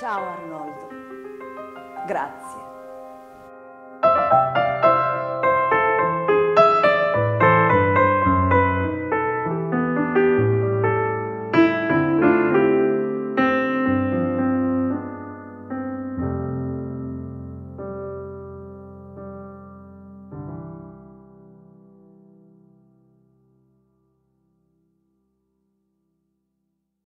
Ciao Arnoldo. Grazie.